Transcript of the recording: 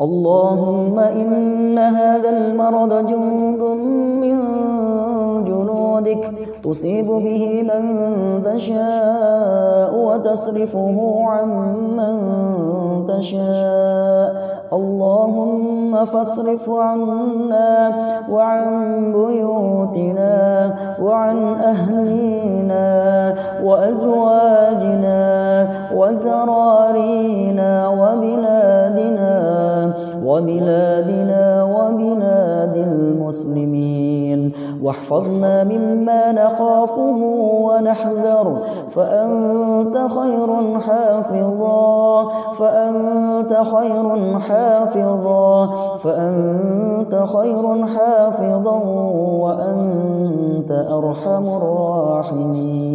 اللهم إن هذا المرض جند من جنودك تصيب به من تشاء وتصرفه عن من تشاء. اللهم فاصرف عنا وعن بيوتنا وعن أهلنا وأزواجنا وذرارينا وبلادنا وبلاد المسلمين. واحفظنا مما نخافه ونحذر. فأنت خير حافظا. فأنت خير حافظا. فأنت خير حافظا. وأنت أرحم الراحمين.